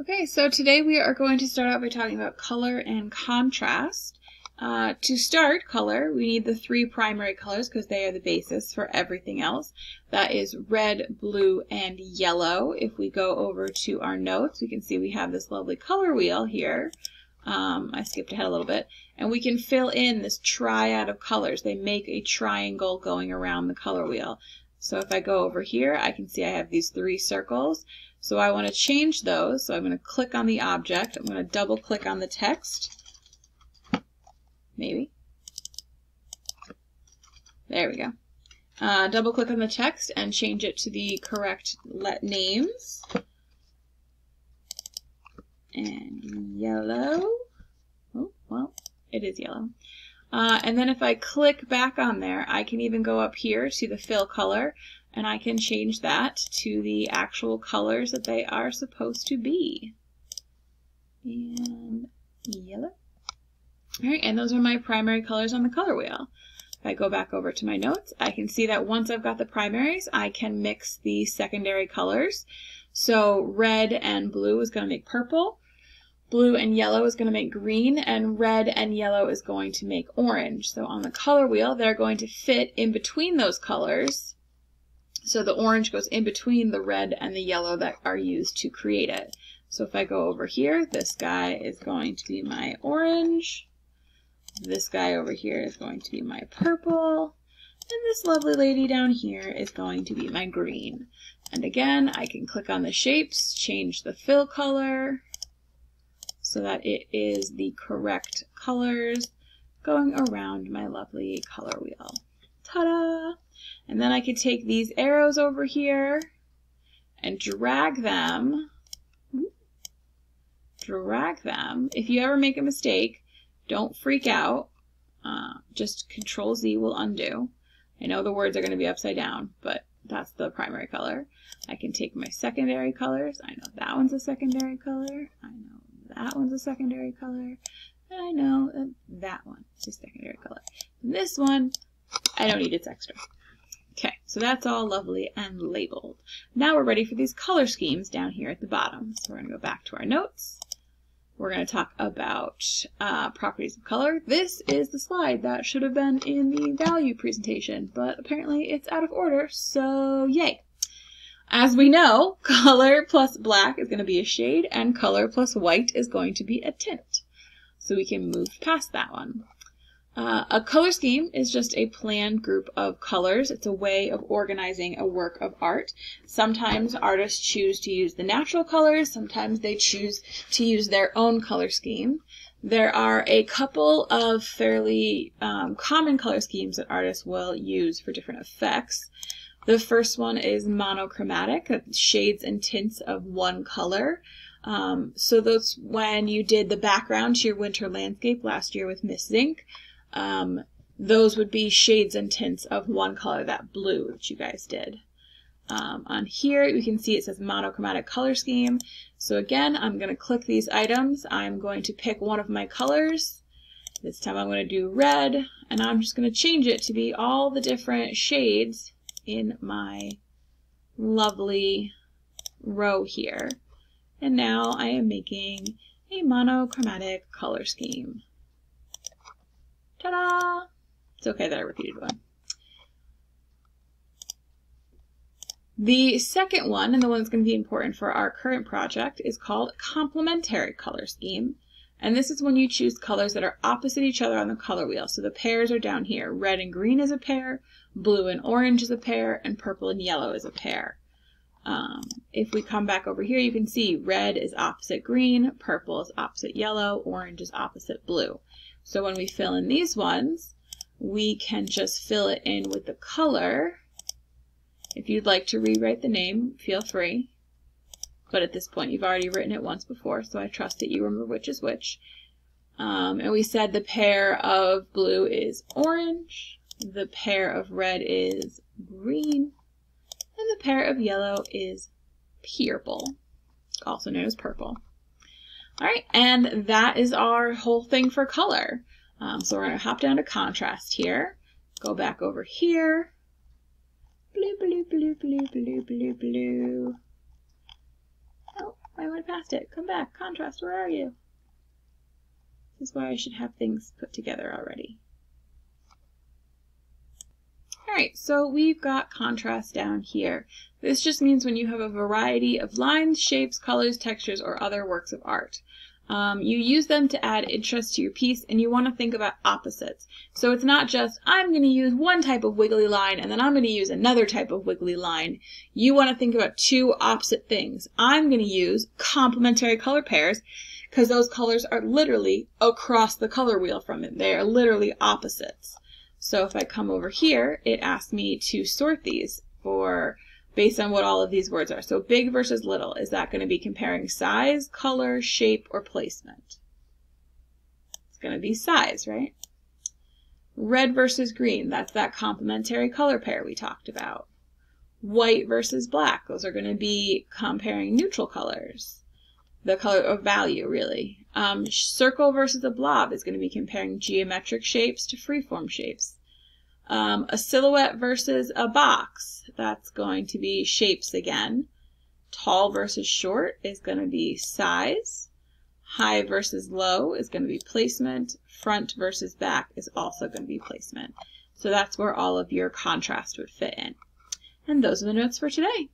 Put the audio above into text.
Okay, so today we are going to start out by talking about color and contrast. Uh, to start color, we need the three primary colors because they are the basis for everything else. That is red, blue, and yellow. If we go over to our notes, we can see we have this lovely color wheel here. Um, I skipped ahead a little bit. And we can fill in this triad of colors. They make a triangle going around the color wheel. So if I go over here, I can see I have these three circles. So I want to change those. So I'm going to click on the object. I'm going to double click on the text. Maybe. There we go. Uh, double click on the text and change it to the correct let names. And yellow. Oh, well, it is yellow. Uh, and then if I click back on there, I can even go up here to the fill color and I can change that to the actual colors that they are supposed to be. And yellow. All right, and those are my primary colors on the color wheel. If I go back over to my notes, I can see that once I've got the primaries, I can mix the secondary colors. So red and blue is going to make purple. Blue and yellow is going to make green, and red and yellow is going to make orange. So on the color wheel, they're going to fit in between those colors. So the orange goes in between the red and the yellow that are used to create it. So if I go over here, this guy is going to be my orange. This guy over here is going to be my purple. And this lovely lady down here is going to be my green. And again, I can click on the shapes, change the fill color, so that it is the correct colors going around my lovely color wheel. Ta-da! And then I could take these arrows over here and drag them, drag them. If you ever make a mistake, don't freak out. Uh, just Control Z will undo. I know the words are going to be upside down, but that's the primary color. I can take my secondary colors. I know that one's a secondary color. I know that one's a secondary color. And I know that that one is a secondary color. And this one, I don't need its extra. Okay, so that's all lovely and labeled. Now we're ready for these color schemes down here at the bottom. So we're going to go back to our notes. We're going to talk about uh, properties of color. This is the slide that should have been in the value presentation, but apparently it's out of order, so yay. As we know, color plus black is going to be a shade, and color plus white is going to be a tint. So we can move past that one. Uh, a color scheme is just a planned group of colors. It's a way of organizing a work of art. Sometimes artists choose to use the natural colors, sometimes they choose to use their own color scheme. There are a couple of fairly um, common color schemes that artists will use for different effects. The first one is monochromatic, shades and tints of one color. Um, so that's when you did the background to your winter landscape last year with Miss Zinc. Um, those would be shades and tints of one color, that blue that you guys did. Um, on here, you can see it says monochromatic color scheme. So again, I'm going to click these items. I'm going to pick one of my colors. This time I'm going to do red, and I'm just going to change it to be all the different shades in my lovely row here. And now I am making a monochromatic color scheme. Ta-da! It's okay that I repeated one. The second one, and the one that's going to be important for our current project, is called complementary color scheme. And this is when you choose colors that are opposite each other on the color wheel. So the pairs are down here. Red and green is a pair, blue and orange is a pair, and purple and yellow is a pair. Um, if we come back over here, you can see red is opposite green, purple is opposite yellow, orange is opposite blue. So when we fill in these ones, we can just fill it in with the color. If you'd like to rewrite the name, feel free. But at this point, you've already written it once before, so I trust that you remember which is which. Um, and we said the pair of blue is orange, the pair of red is green, and the pair of yellow is purple, also known as purple. All right, and that is our whole thing for color. Um, so we're going to hop down to contrast here, go back over here, blue, blue, blue, blue, blue, blue, blue. I went past it. Come back. Contrast, where are you? This is why I should have things put together already. Alright, so we've got contrast down here. This just means when you have a variety of lines, shapes, colors, textures, or other works of art. Um, you use them to add interest to your piece and you want to think about opposites. So it's not just, I'm going to use one type of wiggly line and then I'm going to use another type of wiggly line. You want to think about two opposite things. I'm going to use complementary color pairs because those colors are literally across the color wheel from it. They are literally opposites. So if I come over here, it asks me to sort these for based on what all of these words are. So big versus little, is that going to be comparing size, color, shape, or placement? It's going to be size, right? Red versus green, that's that complementary color pair we talked about. White versus black, those are going to be comparing neutral colors. The color of value, really. Um, circle versus a blob is going to be comparing geometric shapes to freeform shapes. Um, a silhouette versus a box, that's going to be shapes again. Tall versus short is going to be size. High versus low is going to be placement. Front versus back is also going to be placement. So that's where all of your contrast would fit in. And those are the notes for today.